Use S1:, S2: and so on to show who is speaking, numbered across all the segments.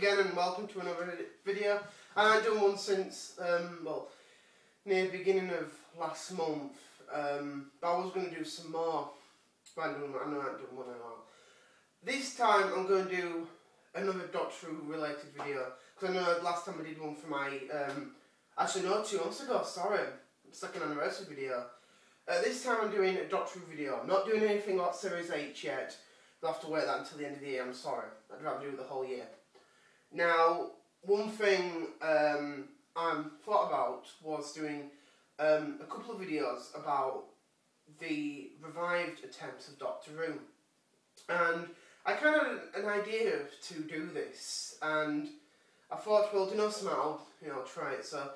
S1: again and welcome to another video. I haven't done one since, um, well, near the beginning of last month. Um, but I was going to do some more. I, know I haven't done one in a while. This time I'm going to do another Doctor Who related video. Because I know last time I did one for my, um, actually no, two months ago, sorry, second anniversary video. Uh, this time I'm doing a Doctor Who video. I'm not doing anything like Series 8 yet. You'll have to wait that until the end of the year, I'm sorry. I'd rather do it the whole year. Now, one thing um, I thought about was doing um, a couple of videos about the revived attempts of Doctor Who. And I kind of had an idea to do this, and I thought, well, do you know something, I'll, you know, try it. So,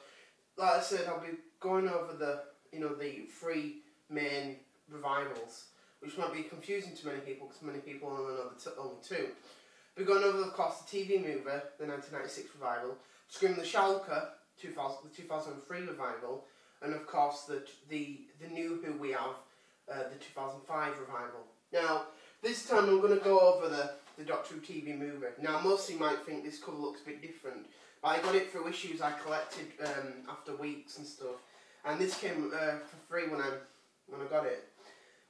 S1: like I said, I'll be going over the, you know, the three main revivals which might be confusing to many people because many people only know the only two. We're going over, of course, the TV movie, the 1996 revival, Scream the Shalka, 2000, the 2003 revival, and of course the the the new Who we have, uh, the 2005 revival. Now, this time I'm going to go over the the Doctor Who TV movie. Now, most of you might think this cover looks a bit different, but I got it through issues I collected um, after weeks and stuff, and this came uh, for free when I when I got it.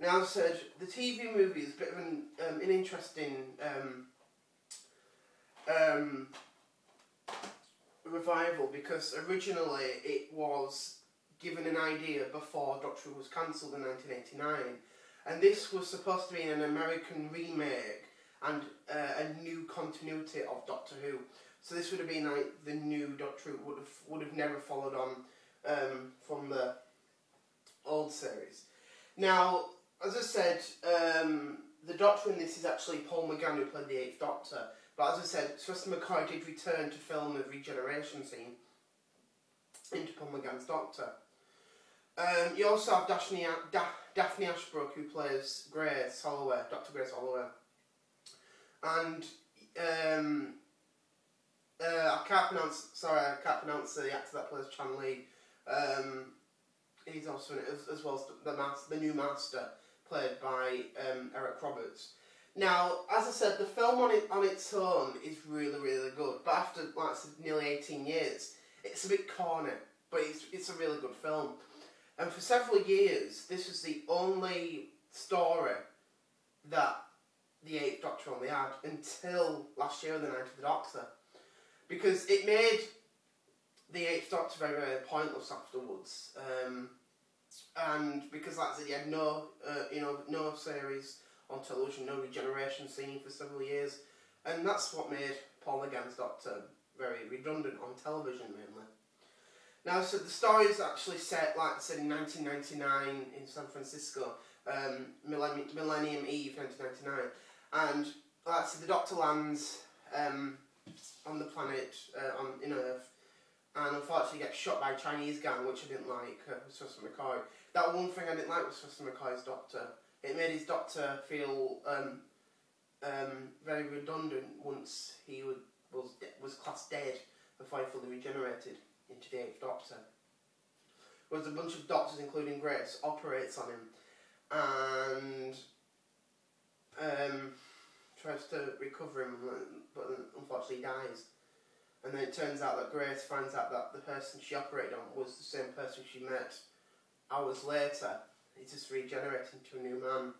S1: Now, said the TV movie is a bit of an, um, an interesting um, um, revival because originally it was given an idea before Doctor Who was cancelled in 1989, and this was supposed to be an American remake and uh, a new continuity of Doctor Who. So this would have been like the new Doctor Who would have would have never followed on um, from the old series. Now as I said, um, the Doctor in this is actually Paul McGann who played the Eighth Doctor. But as I said, Sylvester McCoy did return to film the regeneration scene into Paul McGann's Doctor. Um, you also have Daphne, Daphne Ashbrook who plays Grace Holloway, Dr. Grace Holloway. And um, uh, I can't pronounce, sorry, I can't pronounce the actor that plays Chang Lee. Um, he's also in it as, as well as the, the, the new Master played by um, Eric Roberts. Now, as I said, the film on it on its own is really, really good. But after, like nearly 18 years, it's a bit corny, but it's, it's a really good film. And for several years, this was the only story that the Eighth Doctor only had until last year, the Night of the Doctor. Because it made the Eighth Doctor very, very pointless afterwards. Um, and because like I said, he had no, uh, you know, no series on television, no regeneration scene for several years, and that's what made Paul McGann's Doctor very redundant on television mainly. Now, so the story is actually set, like I said, in 1999 in San Francisco, um, Millennium, Millennium Eve 1999, and like I said, the Doctor lands um, on the planet, uh, on in Earth, and unfortunately gets shot by a Chinese gang, which I didn't like, uh, Sylvester McCoy. That one thing I didn't like was Sylvester McCoy's doctor. It made his doctor feel um, um, very redundant once he would, was was classed dead before he fully regenerated into the Eighth Doctor. Whereas a bunch of doctors, including Grace, operates on him and um, tries to recover him, but unfortunately dies. And then it turns out that Grace finds out that the person she operated on was the same person she met hours later. He's just regenerating to a new man.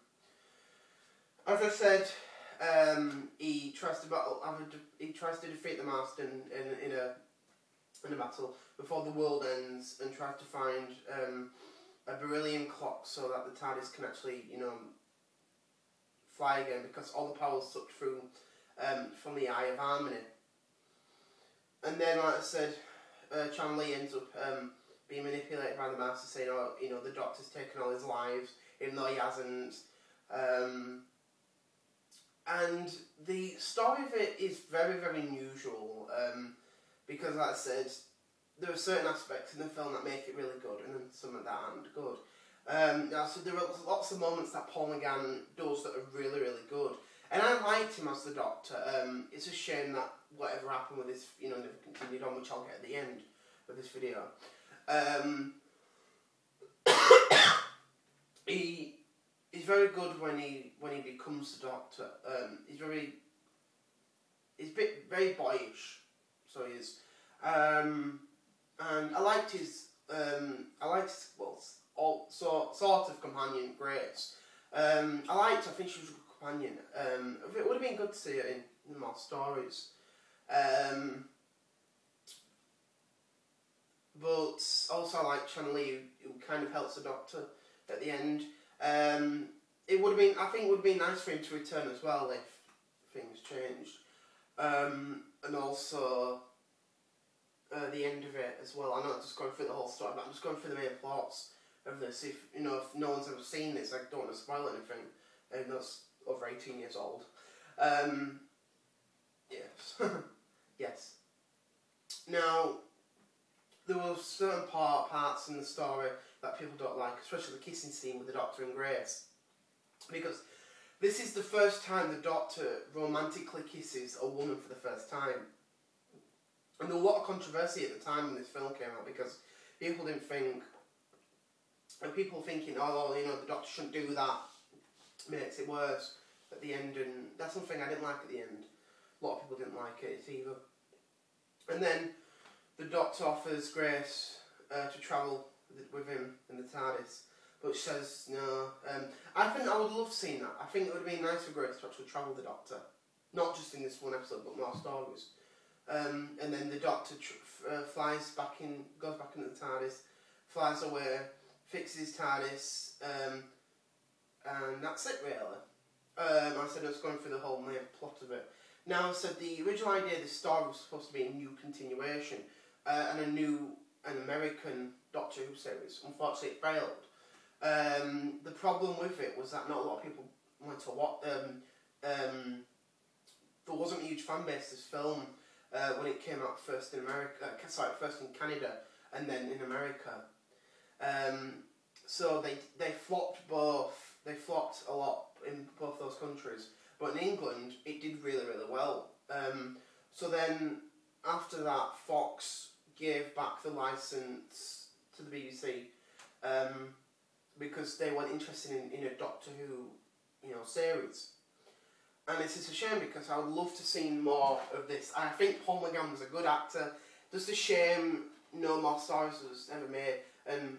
S1: As I said, um, he tries to battle. He tries to defeat the Master in, in, in a in a battle before the world ends, and tries to find um, a beryllium clock so that the TARDIS can actually, you know, fly again because all the power is sucked through um, from the Eye of Harmony and then, like I said, uh, Chang Lee ends up um, being manipulated by the master, saying, "Oh, you know, the Doctor's taken all his lives, even though he hasn't." Um, and the story of it is very, very unusual um, because, like I said, there are certain aspects in the film that make it really good, and then some of that aren't good. Um, so there are lots of moments that Paul McGann does that are really, really good. And I liked him as the Doctor. Um, it's a shame that whatever happened with this, you know, never continued on, which I'll get at the end of this video. Um, he is very good when he when he becomes the Doctor. Um, he's very he's a bit very boyish, so he is. Um, and I liked his um, I liked his, well all sort sort of companion Grace. Um, I liked. I think she was a companion. Um, it would have been good to see her in, in more stories. Um, but also I like Chang Lee, who, who kind of helps the Doctor at the end. Um, it would have been, I think, it would have been nice for him to return as well if things changed. Um, and also uh, the end of it as well. I know I'm just going through the whole story, but I'm just going through the main plots of this. If you know, if no one's ever seen this, I don't want to spoil anything. And that's over 18 years old. Um, yes, yes. Now, there were certain part parts in the story that people don't like, especially the kissing scene with the Doctor and Grace, because this is the first time the Doctor romantically kisses a woman for the first time. And there was a lot of controversy at the time when this film came out because people didn't think, and people thinking, oh, you know, the Doctor shouldn't do that, makes it worse at the end, and that's something I didn't like at the end. A lot of people didn't like it either. And then the Doctor offers Grace uh, to travel with him in the TARDIS, but she says no. Um, I think I would love seeing that. I think it would have been nice for Grace to actually travel the Doctor, not just in this one episode, but more stories. Um, and then the Doctor uh, flies back in, goes back into the TARDIS, flies away, fixes TARDIS, um, and that's it really. Um, I said I was going through the whole main plot of it. Now I said the original idea of the story was supposed to be a new continuation uh, and a new an American Doctor Who series. Unfortunately, it failed. Um, the problem with it was that not a lot of people went to watch. Um, um, there wasn't a huge fan base this film uh, when it came out first in America. Uh, sorry, first in Canada and then in America. Um, so they they flopped both. They flopped a lot in both those countries. But in England, it did really really well. Um, so then after that, Fox gave back the license to the BBC um, because they weren't interested in, in a Doctor Who, you know, series. And it's just a shame because I would love to see more of this. I think Paul McGann was a good actor. Just a shame no more stars was ever made. And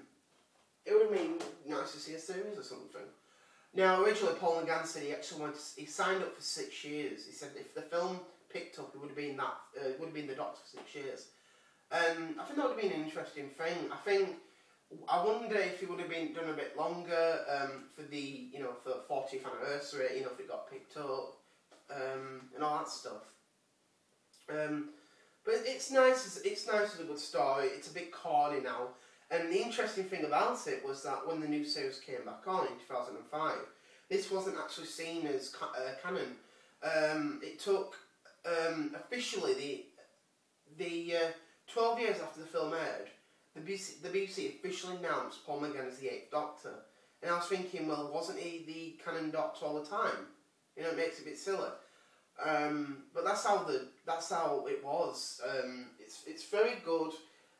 S1: it would have been nice to see a series or something. Now, originally Paul McGann said he actually wanted. To, he signed up for six years. He said if the film picked up, it would have been that. Uh, it would have been the Doctor for six years. Um, I think that would have been an interesting thing. I think I wonder if it would have been done a bit longer um, for the you know for 40th anniversary. You know if it got picked up um, and all that stuff. Um, but it's nice. It's nice as a good story. It's a bit corny now. And the interesting thing about it was that when the new series came back on in 2005, this wasn't actually seen as ca- uh, canon. Um, it took um, officially the the uh, 12 years after the film aired, the BBC, the BBC officially announced Paul McGann as the Eighth Doctor. And I was thinking, well, wasn't he the canon Doctor all the time? You know, it makes it a bit silly. Um, but that's how the that's how it was. Um, it's it's very good,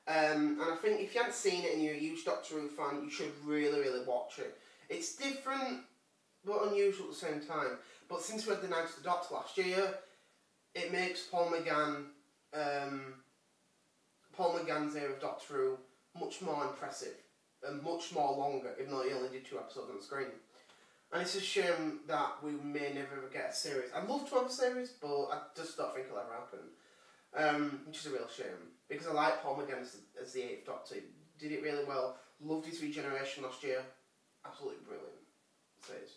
S1: um, and I think if you haven't seen it and you're a huge Doctor Who fan, you should really really watch it. It's different but unusual at the same time. But since we had the Night of the Doctor last year, it makes Paul McGann um, Paul McGann's era of Doctor Who much more impressive and much more longer, even though he only did two episodes on the screen. And it's a shame that we may never ever get a series. I'd love to have a series, but I just don't think it'll ever happen. Um, which is a real shame because I like Paul McGann as, as the Eighth Doctor. Did it really well. Loved his regeneration last year. Absolutely brilliant. Says.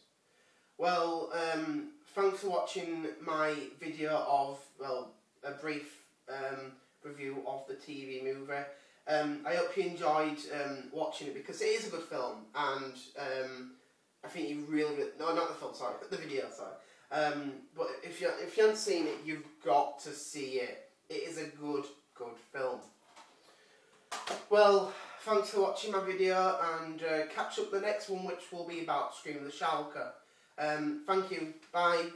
S1: Well, um, thanks for watching my video of well a brief um, review of the TV movie. Um, I hope you enjoyed um, watching it because it is a good film and um, I think you really, no not the film sorry the video sorry. Um, but if you if you haven't seen it you've got to see it. It is a good good film. Well thanks for watching my video and uh, catch up the next one which will be about Scream of the Shalka um, thank you. Bye